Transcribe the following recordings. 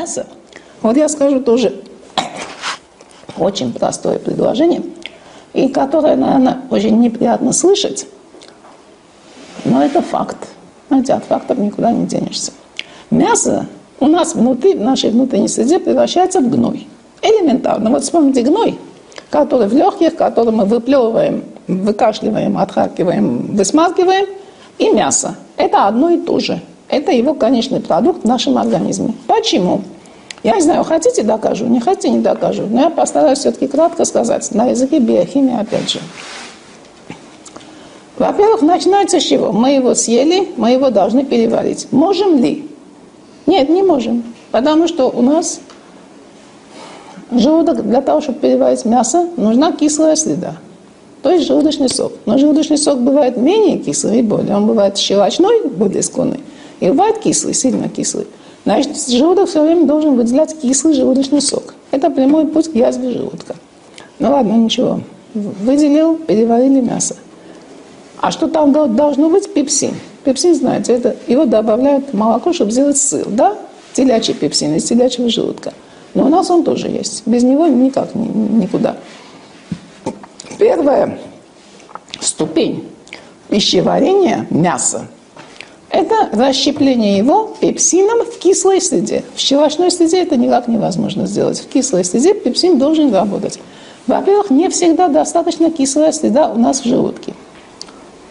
мясо. Вот я скажу тоже очень простое предложение, и которое, наверное, очень неприятно слышать, но это факт. Знаете, от фактов никуда не денешься. Мясо у нас внутри, в нашей внутренней среде превращается в гной. Элементарно. Вот вспомните гной, который в легких, который мы выплевываем, выкашливаем, отхаркиваем, высмаркиваем, и мясо. Это одно и то же. Это его конечный продукт в нашем организме. Почему? Я не знаю, хотите докажу, не хотите не докажу, но я постараюсь все-таки кратко сказать, на языке биохимии опять же. Во-первых, начинается с чего? Мы его съели, мы его должны переварить. Можем ли? Нет, не можем. Потому что у нас желудок для того, чтобы переварить мясо, нужна кислая среда. То есть желудочный сок. Но желудочный сок бывает менее кислый и более. Он бывает щелочной, более склонный. И бывает кислый, сильно кислый. Значит, желудок все время должен выделять кислый желудочный сок. Это прямой путь к язве желудка. Ну ладно, ничего. Выделил, переварили мясо. А что там должно быть? Пепсин. Пепсин, знаете, это его добавляют в молоко, чтобы сделать сыр, да? Телячий пепсин из телячьего желудка. Но у нас он тоже есть. Без него никак никуда. Первая ступень пищеварения мяса – это расщепление его пепсином в кислой среде. В щелочной среде это никак невозможно сделать. В кислой среде пепсин должен работать. Во-первых, не всегда достаточно кислая среда у нас в желудке.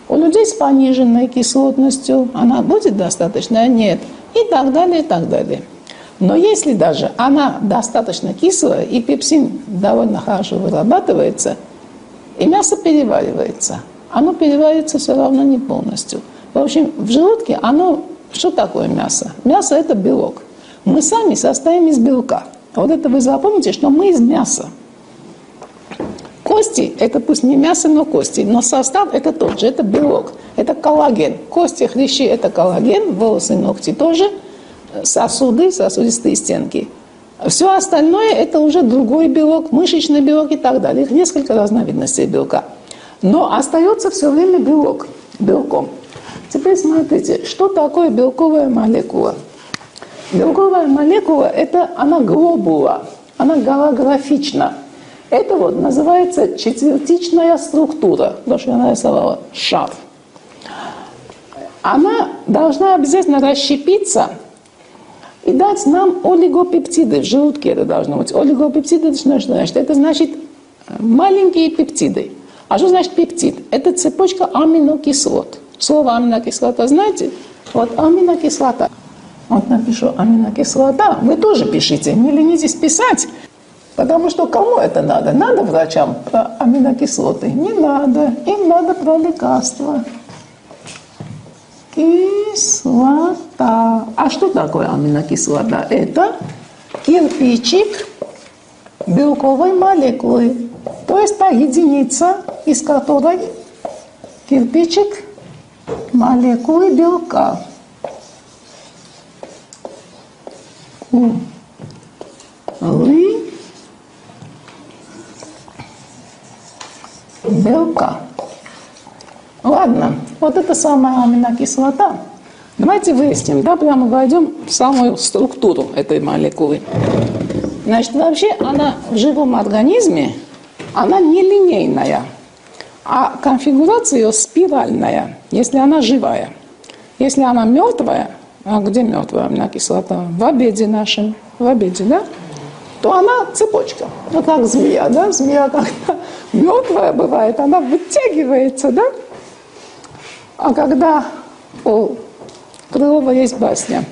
У людей с пониженной кислотностью она будет достаточно? Нет. И так далее, и так далее. Но если даже она достаточно кислая, и пепсин довольно хорошо вырабатывается, и мясо переваривается, оно переваривается все равно не полностью. В общем, в желудке оно... Что такое мясо? Мясо – это белок. Мы сами состоим из белка. Вот это вы запомните, что мы из мяса. Кости – это пусть не мясо, но кости, но состав – это тот же, это белок, это коллаген. Кости, хрящи – это коллаген, волосы, ногти тоже, сосуды, сосудистые стенки. Все остальное – это уже другой белок, мышечный белок и так далее. Их несколько разновидностей белка. Но остается все время белок, белком. Теперь смотрите, что такое белковая молекула? Белковая молекула – это она глобула, она голографична – это вот называется четвертичная структура, то, что я нарисовала, шар. Она должна обязательно расщепиться и дать нам олигопептиды. В желудке это должно быть. Олигопептиды, что значит? Это значит маленькие пептиды. А что значит пептид? Это цепочка аминокислот. Слово аминокислота знаете? Вот аминокислота. Вот напишу аминокислота. Вы тоже пишите, не ленитесь писать. Потому что кому это надо? Надо врачам про аминокислоты? Не надо. Им надо про лекарства. Кислота. А что такое аминокислота? Это кирпичик белковой молекулы. То есть та единица, из которой кирпичик молекулы белка. Лы белка. Ладно, вот это самая аминокислота. Давайте выясним, да, прямо войдем в самую структуру этой молекулы. Значит, вообще она в живом организме, она не линейная, а конфигурация ее спиральная, если она живая. Если она мертвая, а где мертвая аминокислота? В обеде нашем, в обеде, да? то она цепочка. Ну, как змея, да? Змея, когда мертвая бывает, она вытягивается, да? А когда у Крылова есть басня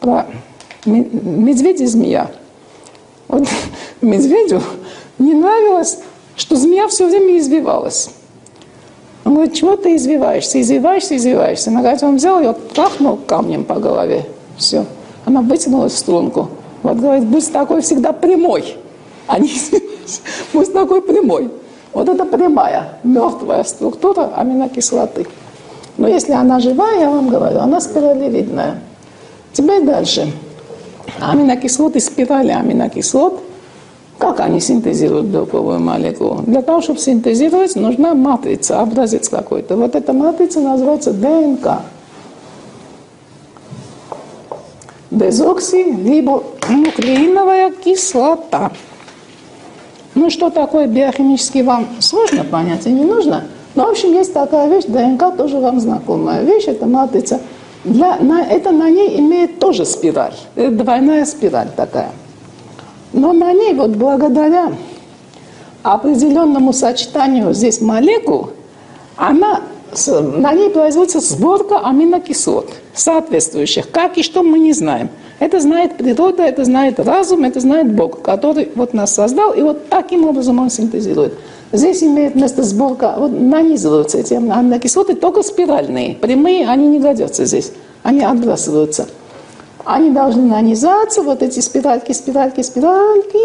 про медведя и змея. Вот медведю не нравилось, что змея все время извивалась. Он говорит, чего ты извиваешься, извиваешься, извиваешься. На он взял ее, трахнул камнем по голове. Все. Она вытянулась в струнку. Вот говорит, будь такой всегда прямой, а не будь такой прямой. Вот это прямая, мертвая структура аминокислоты. Но если она живая, я вам говорю, она спиралевидная. Теперь дальше. Аминокислоты, спирали аминокислот, как они синтезируют белковую молекулу? Для того, чтобы синтезировать, нужна матрица, образец какой-то. Вот эта матрица называется ДНК. дезоксирибонуклеиновая кислота. Ну, что такое биохимически вам сложно понять и не нужно. Но, в общем, есть такая вещь, ДНК тоже вам знакомая вещь, это матрица. Для, на, это на ней имеет тоже спираль, двойная спираль такая. Но на ней вот благодаря определенному сочетанию здесь молекул, она, на ней производится сборка аминокислот соответствующих. Как и что мы не знаем. Это знает природа, это знает разум, это знает Бог, который вот нас создал, и вот таким образом он синтезирует. Здесь имеет место сборка, вот нанизываются эти аминокислоты, только спиральные. Прямые они не годятся здесь, они отбрасываются. Они должны нанизаться, вот эти спиральки, спиральки, спиральки,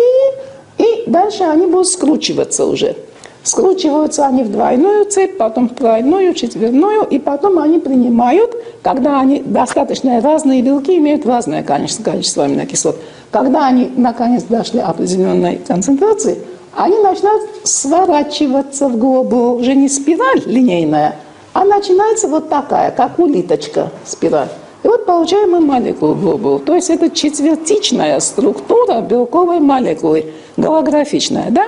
и дальше они будут скручиваться уже. Скручиваются они в двойную цепь, потом в тройную, четверную, и потом они принимают, когда они достаточно разные белки имеют разное количество, количество аминокислот. Когда они наконец дошли определенной концентрации, они начинают сворачиваться в глобу, уже не спираль линейная, а начинается вот такая, как улиточка спираль. И вот получаем мы молекулу глобул. То есть это четвертичная структура белковой молекулы, голографичная, да?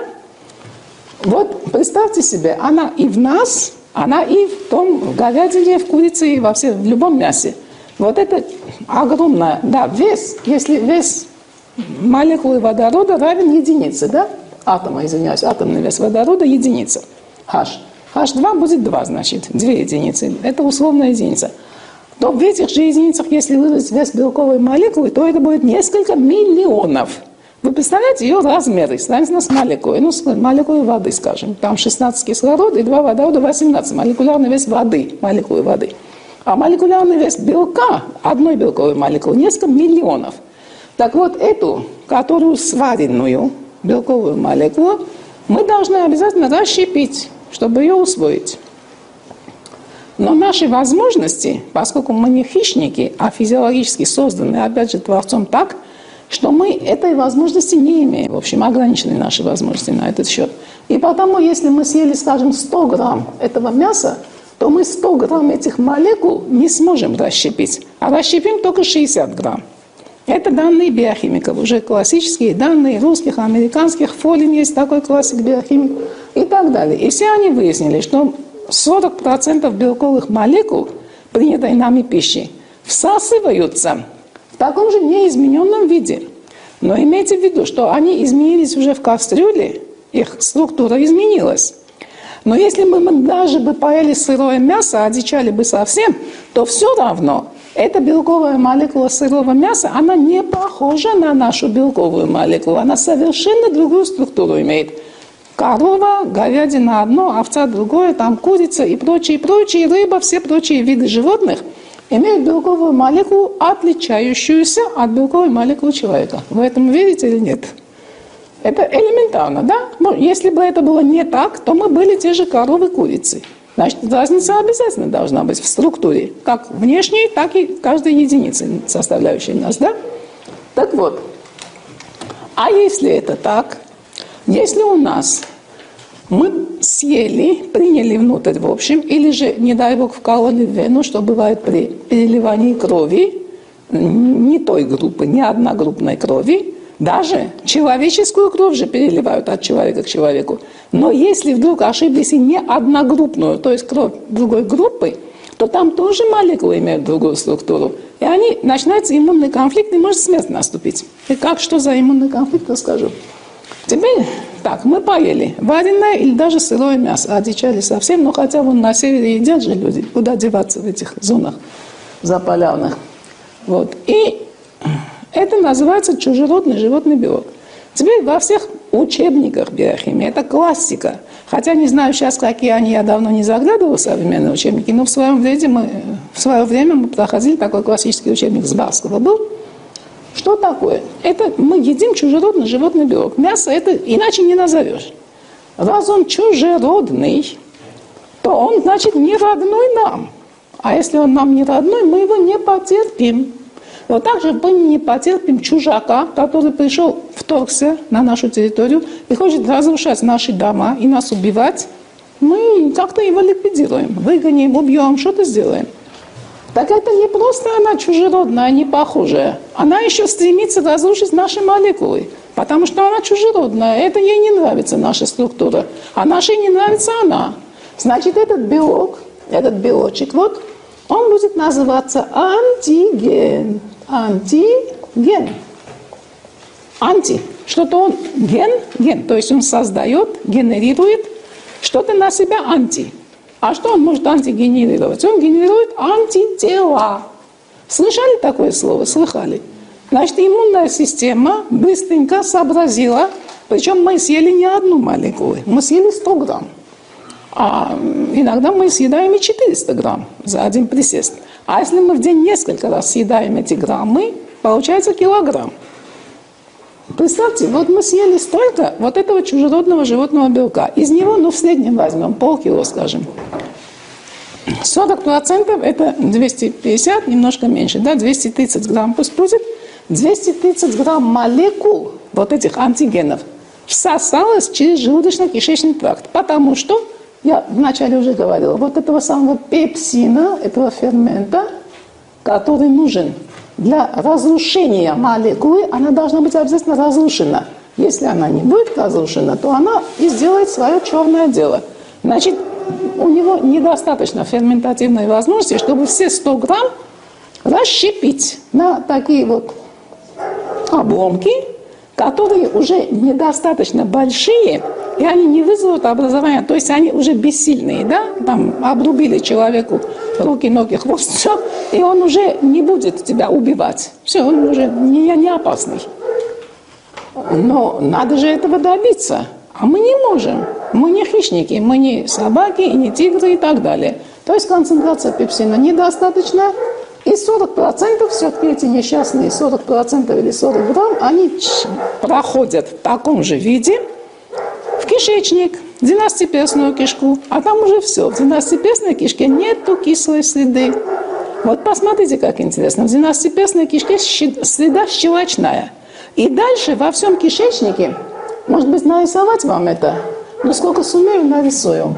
Вот представьте себе, она и в нас, она и в том, в говядине, в курице, и во всем, в любом мясе. Вот это огромная, да, вес, если вес молекулы водорода равен единице, да, атома, извиняюсь, атомный вес водорода единица, H. H2 будет 2, значит, 2 единицы, это условная единица. То в этих же единицах, если выразить вес белковой молекулы, то это будет несколько миллионов – вы представляете ее размеры, сравнительно с молекулой, ну, с молекулой воды, скажем. Там 16 кислорода и 2 водорода, 18. Молекулярный вес воды, молекулы воды. А молекулярный вес белка, одной белковой молекулы, несколько миллионов. Так вот, эту, которую сваренную белковую молекулу, мы должны обязательно расщепить, чтобы ее усвоить. Но наши возможности, поскольку мы не хищники, а физиологически созданы, опять же, Творцом так – что мы этой возможности не имеем. В общем, ограничены наши возможности на этот счет. И потому, если мы съели, скажем, 100 грамм этого мяса, то мы 100 грамм этих молекул не сможем расщепить, а расщепим только 60 грамм. Это данные биохимиков, уже классические данные русских, американских, Фолин есть такой классик биохимик и так далее. И все они выяснили, что 40% белковых молекул, принятой нами пищи, всасываются таком же неизмененном виде. Но имейте в виду, что они изменились уже в кастрюле, их структура изменилась. Но если бы мы даже бы поели сырое мясо, одичали бы совсем, то все равно эта белковая молекула сырого мяса, она не похожа на нашу белковую молекулу. Она совершенно другую структуру имеет. Корова, говядина одно, овца другое, там курица и прочие, прочие, рыба, все прочие виды животных – имеют белковую молекулу, отличающуюся от белковой молекулы человека. Вы этому верите или нет? Это элементарно, да? Но если бы это было не так, то мы были те же коровы курицы. Значит, разница обязательно должна быть в структуре, как внешней, так и каждой единицы, составляющей нас, да? Так вот, а если это так, если у нас мы съели, приняли внутрь в общем, или же, не дай бог, вкололи в вену, что бывает при переливании крови, не той группы, не одногруппной крови, даже человеческую кровь же переливают от человека к человеку. Но если вдруг ошиблись и не одногруппную, то есть кровь другой группы, то там тоже молекулы имеют другую структуру. И они, начинается иммунный конфликт, и может смерть наступить. И как, что за иммунный конфликт, расскажу. Теперь так, мы поели вареное или даже сырое мясо, одичали совсем, но хотя вон на севере едят же люди, куда деваться в этих зонах заполярных. Вот. И это называется чужеродный животный белок. Теперь во всех учебниках биохимии, это классика. Хотя не знаю сейчас, какие они, я давно не заглядывал в современные учебники, но в свое время мы, в свое время мы проходили такой классический учебник с Барского был – что такое? Это мы едим чужеродный животный белок. Мясо это иначе не назовешь. Раз он чужеродный, то он, значит, не родной нам. А если он нам не родной, мы его не потерпим. Вот так же мы не потерпим чужака, который пришел, вторгся на нашу территорию и хочет разрушать наши дома и нас убивать. Мы как-то его ликвидируем, выгоним, убьем, что-то сделаем. Так это не просто она чужеродная, не похожая. Она еще стремится разрушить наши молекулы, потому что она чужеродная. Это ей не нравится наша структура, а нашей не нравится она. Значит, этот белок, этот белочек, вот, он будет называться антиген. Антиген. Анти. Что-то он ген, ген, то есть он создает, генерирует что-то на себя анти. А что он может антигенерировать? Он генерирует антитела. Слышали такое слово? Слыхали. Значит, иммунная система быстренько сообразила, причем мы съели не одну молекулу, мы съели 100 грамм. А иногда мы съедаем и 400 грамм за один присест. А если мы в день несколько раз съедаем эти граммы, получается килограмм. Представьте, вот мы съели столько вот этого чужеродного животного белка. Из него, ну, в среднем возьмем полкило, скажем. 40% это 250, немножко меньше, да, 230 грамм пусть будет. 230 грамм молекул вот этих антигенов всосалось через желудочно-кишечный тракт, потому что, я вначале уже говорила, вот этого самого пепсина, этого фермента, который нужен для разрушения молекулы, она должна быть обязательно разрушена. Если она не будет разрушена, то она и сделает свое черное дело. Значит, у него недостаточно ферментативной возможности, чтобы все 100 грамм расщепить на такие вот обломки, которые уже недостаточно большие, и они не вызовут образования, то есть они уже бессильные, да, там обрубили человеку руки, ноги, хвост, все, и он уже не будет тебя убивать. Все, он уже не, не опасный. Но надо же этого добиться. А мы не можем. Мы не хищники, мы не собаки, не тигры и так далее. То есть концентрация пепсина недостаточна. И 40% все-таки эти несчастные 40% или 40 грамм, они проходят в таком же виде в кишечник, в двенадцатиперстную кишку. А там уже все. В двенадцатиперстной кишке нету кислой среды. Вот посмотрите, как интересно. В двенадцатиперстной кишке среда щелочная. И дальше во всем кишечнике, может быть, нарисовать вам это, но сколько сумею, нарисую.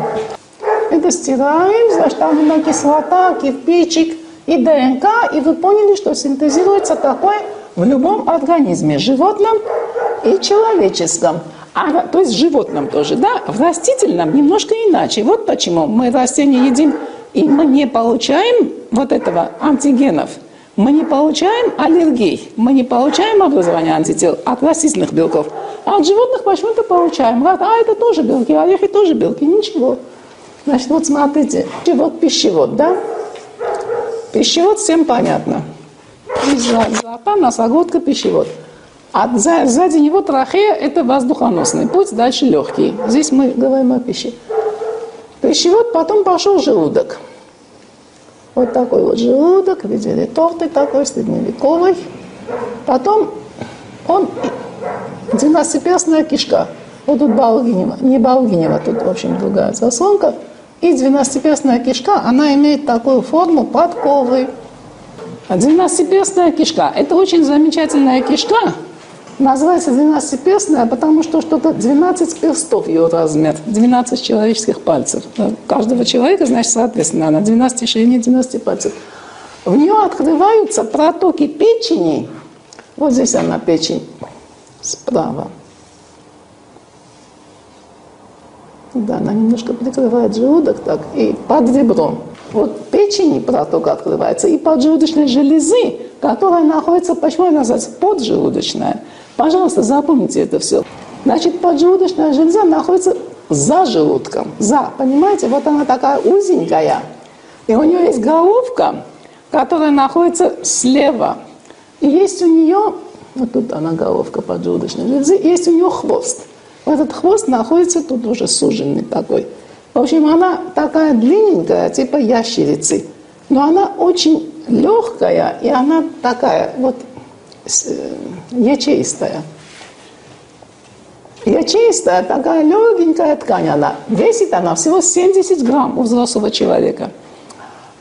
Это стираем, значит, там кислота, кирпичик и ДНК, и вы поняли, что синтезируется такое в любом организме, животном и человеческом. А, то есть в животном тоже, да? В растительном немножко иначе. Вот почему мы растения едим, и мы не получаем вот этого антигенов. Мы не получаем аллергий, мы не получаем образование антител от растительных белков. А от животных почему-то получаем. Говорят, а это тоже белки, орехи тоже белки, ничего. Значит, вот смотрите, вот пищевод, да? Пищевод всем понятно. Изоапа, носоглотка, пищевод. А сзади него трахея – это воздухоносный путь, дальше легкий. Здесь мы говорим о пище. Пищевод, потом пошел желудок. Вот такой вот желудок, видели торты такой, средневековый. Потом он двенадцатиперстная кишка. Вот тут Балгинева, не Балгинева, тут, в общем, другая заслонка. И двенадцатиперстная кишка, она имеет такую форму подковы. А двенадцатиперстная кишка – это очень замечательная кишка, Называется 12-перстная, потому что что-то 12 перстов ее размер, 12 человеческих пальцев. Каждого человека, значит, соответственно, на 12 ширине 12 пальцев. В нее открываются протоки печени. Вот здесь она печень справа. Да, она немножко прикрывает желудок так и под ребром. Вот печени проток открывается и поджелудочной железы, которая находится, почему она называется поджелудочная. Пожалуйста, запомните это все. Значит, поджелудочная железа находится за желудком. За, понимаете? Вот она такая узенькая. И у нее есть головка, которая находится слева. И есть у нее, вот тут она головка поджелудочной железы, есть у нее хвост. Этот хвост находится тут уже суженный такой. В общем, она такая длинненькая, типа ящерицы. Но она очень легкая, и она такая вот Э, ячеистая. Ячеистая, такая легенькая ткань она. Весит она всего 70 грамм у взрослого человека.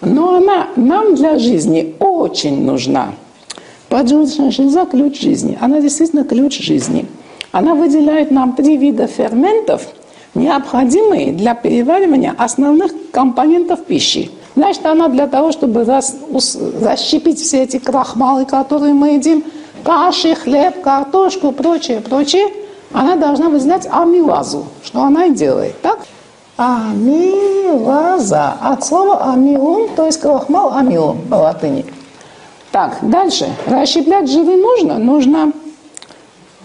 Но она нам для жизни очень нужна. Поджелудочная железа – ключ жизни. Она действительно ключ жизни. Она выделяет нам три вида ферментов, необходимые для переваривания основных компонентов пищи. Значит, она для того, чтобы расщепить все эти крахмалы, которые мы едим, каши, хлеб, картошку, прочее, прочее, она должна выделять амилазу, что она и делает, так? Амилаза. От слова амилум, то есть крахмал амилум по латыни. Так, дальше. Расщеплять жиры нужно? Нужно.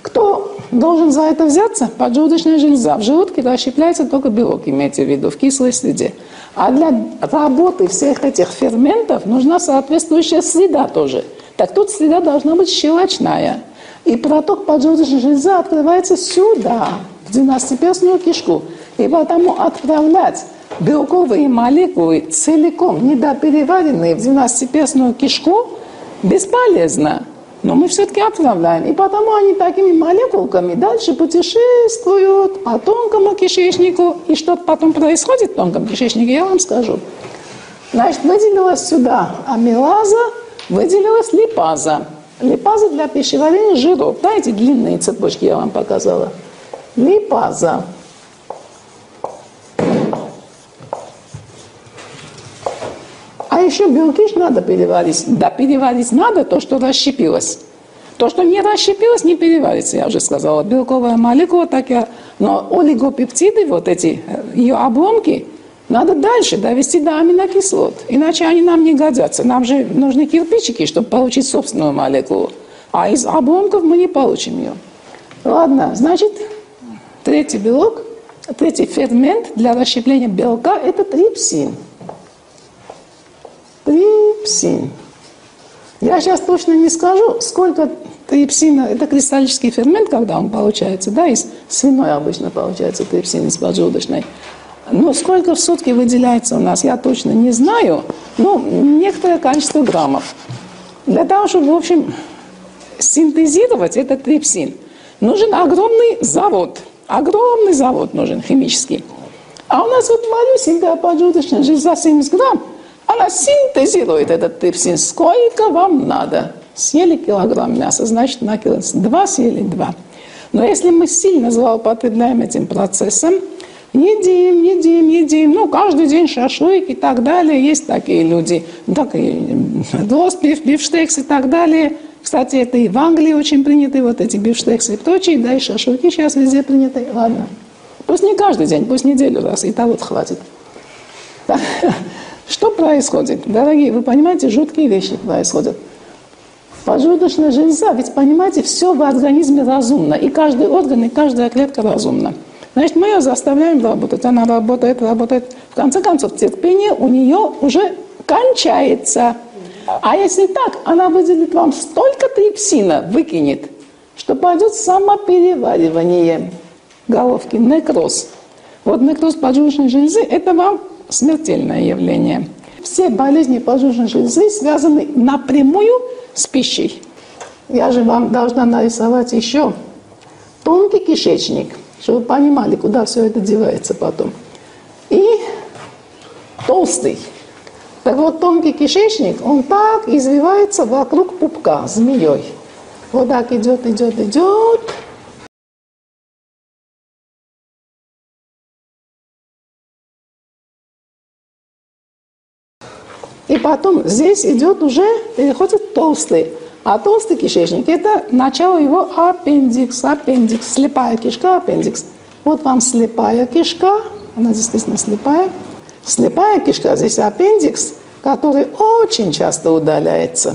Кто должен за это взяться? Поджелудочная железа. В желудке расщепляется только белок, имейте в виду, в кислой среде. А для работы всех этих ферментов нужна соответствующая среда тоже. Так тут среда должна быть щелочная. И проток поджелудочной железы открывается сюда, в двенадцатиперстную кишку. И потому отправлять белковые молекулы целиком, недопереваренные в двенадцатиперстную кишку, бесполезно. Но мы все-таки отправляем. И потому они такими молекулками дальше путешествуют по тонкому кишечнику. И что потом происходит в тонком кишечнике, я вам скажу. Значит, выделилась сюда амилаза, выделилась липаза. Липаза для пищеварения жиров. Эти длинные цепочки я вам показала. Липаза. Еще белки надо переварить. Да, переварить надо то, что расщепилось. То, что не расщепилось, не переварится, я уже сказала. Белковая молекула, так я... Но олигопептиды, вот эти, ее обломки, надо дальше довести до аминокислот. Иначе они нам не годятся. Нам же нужны кирпичики, чтобы получить собственную молекулу. А из обломков мы не получим ее. Ладно, значит, третий белок, третий фермент для расщепления белка – это трипсин. Трипсин. Я сейчас точно не скажу, сколько трипсина, это кристаллический фермент, когда он получается, да, из свиной обычно получается трипсин, из поджелудочной. Но сколько в сутки выделяется у нас, я точно не знаю, но некоторое количество граммов. Для того, чтобы, в общем, синтезировать этот трипсин, нужен огромный завод. Огромный завод нужен, химический. А у нас вот малюсенькая поджелудочная железа 70 грамм – она синтезирует этот трипсин. Сколько вам надо? Съели килограмм мяса, значит на килограмм. Два съели два. Но если мы сильно злоупотребляем этим процессом, едим, едим, едим, ну, каждый день шашлык и так далее, есть такие люди, так и ростбиф, бифштекс и так далее. Кстати, это и в Англии очень приняты, вот эти бифштексы и прочие, да, и шашлыки сейчас везде приняты. Ладно, пусть не каждый день, пусть неделю раз, и того хватит. Что происходит? Дорогие, вы понимаете, жуткие вещи происходят. Поджелудочная железа, ведь понимаете, все в организме разумно. И каждый орган, и каждая клетка разумна. Значит, мы ее заставляем работать. Она работает, работает. В конце концов, терпение у нее уже кончается. А если так, она выделит вам столько трипсина, выкинет, что пойдет самопереваривание головки, некроз. Вот некроз поджелудочной железы – это вам смертельное явление. Все болезни поджелудочной железы связаны напрямую с пищей. Я же вам должна нарисовать еще тонкий кишечник, чтобы вы понимали, куда все это девается потом. И толстый. Так вот, тонкий кишечник, он так извивается вокруг пупка змеей. Вот так идет, идет, идет, потом здесь идет уже, переходит толстый. А толстый кишечник – это начало его аппендикс, аппендикс, слепая кишка, аппендикс. Вот вам слепая кишка, она действительно слепая. Слепая кишка, здесь аппендикс, который очень часто удаляется.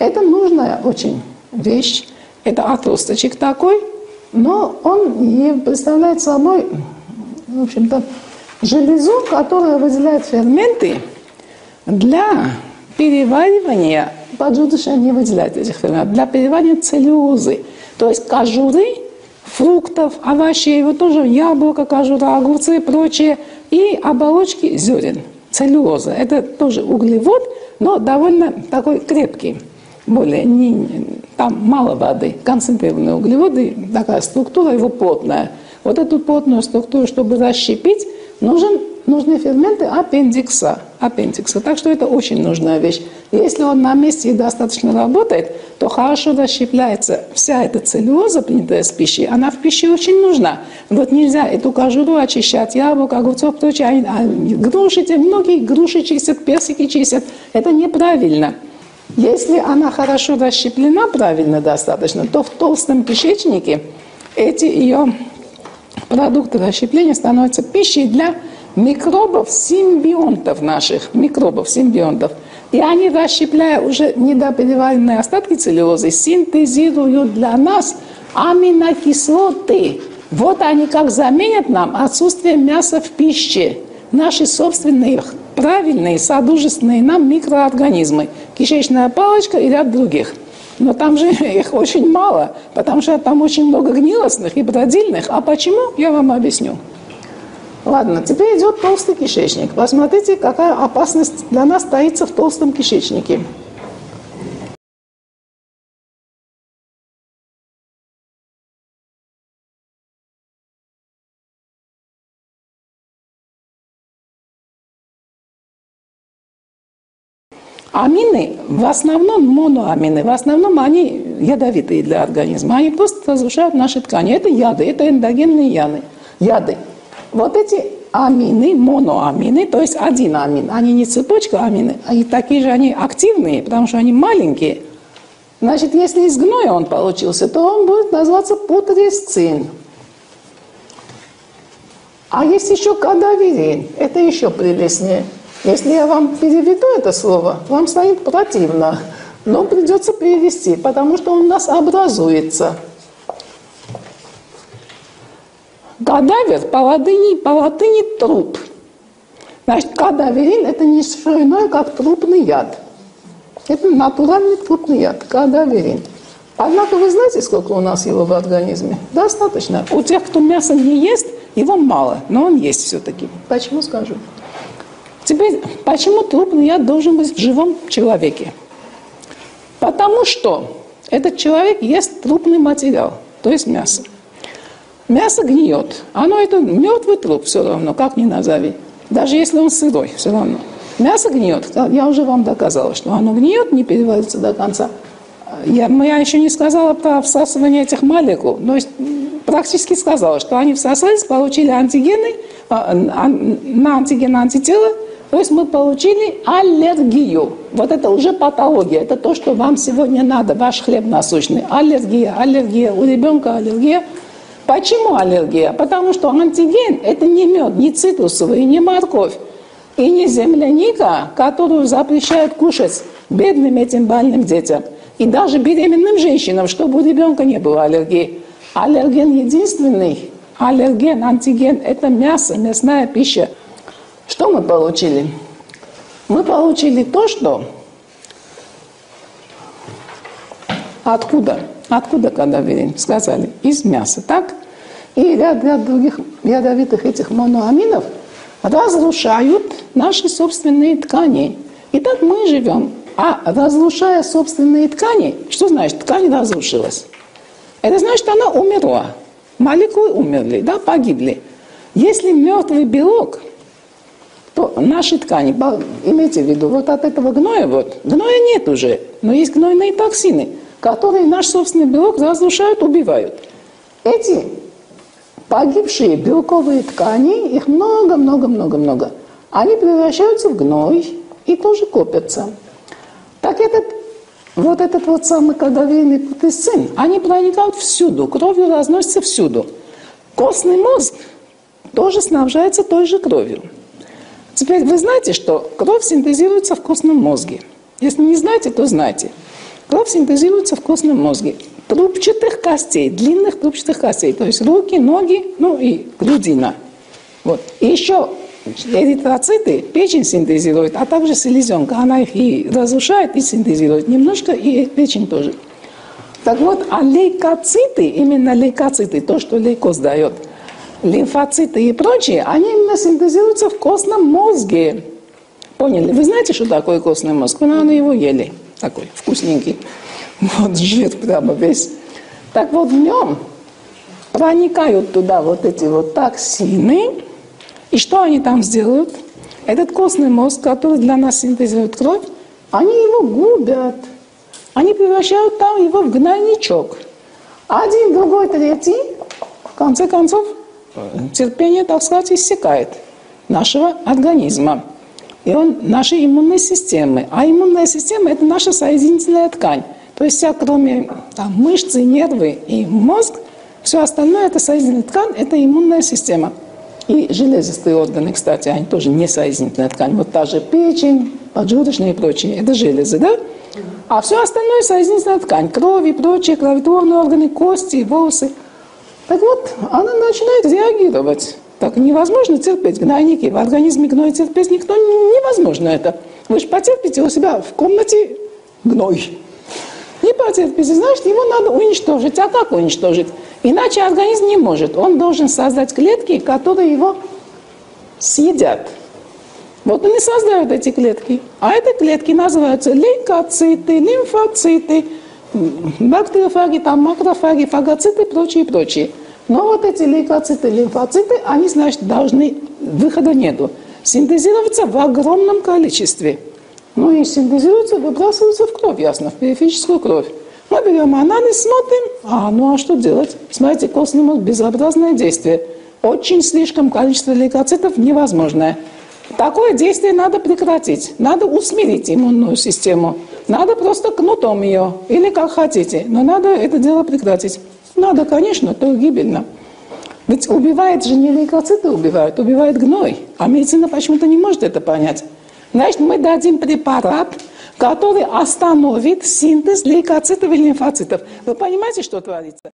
Это нужная очень вещь. Это отросточек такой, но он не представляет собой, в общем-то, железу, которая выделяет ферменты, для переваривания поджелудочная не выделяет этих ферментов. Для переваривания целлюлозы, то есть кожуры, фруктов, овощей, вот тоже яблоко, кожура, огурцы и прочее, и оболочки зерен. Целлюлоза – это тоже углевод, но довольно такой крепкий, более не, там мало воды, концентрированные углеводы, такая структура его плотная. Вот эту плотную структуру, чтобы расщепить, нужен нужны ферменты аппендикса. аппендикса. Так что это очень нужная вещь. Если он на месте и достаточно работает, то хорошо расщепляется вся эта целлюлоза, принятая с пищей. Она в пище очень нужна. Вот нельзя эту кожуру очищать, яблок, огурцов, прочее. А груши, многие груши чистят, персики чистят. Это неправильно. Если она хорошо расщеплена правильно достаточно, то в толстом кишечнике эти ее продукты расщепления становятся пищей для микробов, симбионтов наших, микробов, симбионтов. И они, расщепляя уже недопереваренные остатки целлюлозы, синтезируют для нас аминокислоты. Вот они как заменят нам отсутствие мяса в пище. Наши собственные правильные, содружественные нам микроорганизмы. Кишечная палочка и ряд других. Но там же их очень мало, потому что там очень много гнилостных и бродильных. А почему, я вам объясню. Ладно, теперь идет толстый кишечник. Посмотрите, какая опасность для нас таится в толстом кишечнике. Амины в основном моноамины, в основном они ядовитые для организма. Они просто разрушают наши ткани. Это яды, это эндогенные яды. яды. Вот эти амины, моноамины, то есть один амин, они не цепочка амины, они такие же, они активные, потому что они маленькие. Значит, если из гноя он получился, то он будет называться путресцин. А есть еще кадаверин, это еще прелестнее. Если я вам переведу это слово, вам станет противно, но придется перевести, потому что он у нас образуется – Кадавер по латыни, по латыни труп. Значит, кадаверин – это не что иное, как трупный яд. Это натуральный трупный яд, кадаверин. Однако вы знаете, сколько у нас его в организме? Достаточно. У тех, кто мясо не ест, его мало, но он есть все-таки. Почему скажу? Теперь, почему трупный яд должен быть в живом человеке? Потому что этот человек ест трупный материал, то есть мясо. Мясо гниет. Оно это мертвый труп все равно, как ни назови. Даже если он сырой, все равно. Мясо гниет. Я уже вам доказала, что оно гниет, не переварится до конца. Я, я еще не сказала про всасывание этих молекул. Но практически сказала, что они всосались, получили антигены, а, а, на антиген антитела, то есть мы получили аллергию. Вот это уже патология. Это то, что вам сегодня надо, ваш хлеб насущный. Аллергия, аллергия. У ребенка аллергия – Почему аллергия? Потому что антиген – это не мед, не цитрусовый, не морковь и не земляника, которую запрещают кушать бедным этим больным детям. И даже беременным женщинам, чтобы у ребенка не было аллергии. Аллерген единственный, аллерген, антиген – это мясо, мясная пища. Что мы получили? Мы получили то, что откуда? Откуда кадаверин? Сказали, из мяса, так? И ряд, ряд других ядовитых этих моноаминов разрушают наши собственные ткани. И так мы живем. А разрушая собственные ткани, что значит ткань разрушилась? Это значит, она умерла. Молекулы умерли, да, погибли. Если мертвый белок, то наши ткани, имейте в виду, вот от этого гноя, вот, гноя нет уже, но есть гнойные токсины – которые наш собственный белок разрушают, убивают. Эти погибшие белковые ткани, их много-много-много-много, они превращаются в гной и тоже копятся. Так этот, вот этот вот самый кадавейный путесцин, они проникают всюду, кровью разносятся всюду. Костный мозг тоже снабжается той же кровью. Теперь вы знаете, что кровь синтезируется в костном мозге. Если не знаете, то знайте – Кровь синтезируется в костном мозге. Трубчатых костей, длинных трубчатых костей, то есть руки, ноги, ну и грудина. Вот. И еще эритроциты печень синтезирует, а также селезенка. Она их и разрушает, и синтезирует немножко, и печень тоже. Так вот, а лейкоциты, именно лейкоциты, то, что лейкоз дает, лимфоциты и прочие, они именно синтезируются в костном мозге. Поняли? Вы знаете, что такое костный мозг? Вы, наверное, его ели такой вкусненький. Вот жир прямо весь. Так вот в нем проникают туда вот эти вот токсины, И что они там сделают? Этот костный мозг, который для нас синтезирует кровь, они его губят. Они превращают там его в гнойничок. Один, другой, третий, в конце концов, терпение, так сказать, иссякает нашего организма. И он нашей иммунной системы. А иммунная система – это наша соединительная ткань. То есть вся, кроме там, мышцы, нервы и мозг, все остальное – это соединительная ткань, это иммунная система. И железистые органы, кстати, они тоже не соединительная ткань. Вот та же печень, поджелудочная и прочее – это железы, да? А все остальное соединительная ткань. Кровь и прочие, кровотворные органы, кости, волосы. Так вот, она начинает реагировать. Так невозможно терпеть гнойники. В организме гной терпеть никто невозможно это. Вы же потерпите у себя в комнате гной. Не потерпите, значит, его надо уничтожить. А как уничтожить? Иначе организм не может. Он должен создать клетки, которые его съедят. Вот они создают эти клетки. А эти клетки называются лейкоциты, лимфоциты, бактериофаги, там, макрофаги, фагоциты и прочее, прочее. Но вот эти лейкоциты, лимфоциты, они, значит, должны, выхода нету, синтезироваться в огромном количестве. Ну и синтезируются, выбрасываются в кровь, ясно, в периферическую кровь. Мы берем анализ, смотрим, а ну а что делать? Смотрите, костный мозг – безобразное действие. Очень слишком количество лейкоцитов невозможное. Такое действие надо прекратить. Надо усмирить иммунную систему. Надо просто кнутом ее, или как хотите. Но надо это дело прекратить. Надо, конечно, то гибельно. Ведь убивает же не лейкоциты убивают, убивает гной. А медицина почему-то не может это понять. Значит, мы дадим препарат, который остановит синтез лейкоцитов и лимфоцитов. Вы понимаете, что творится?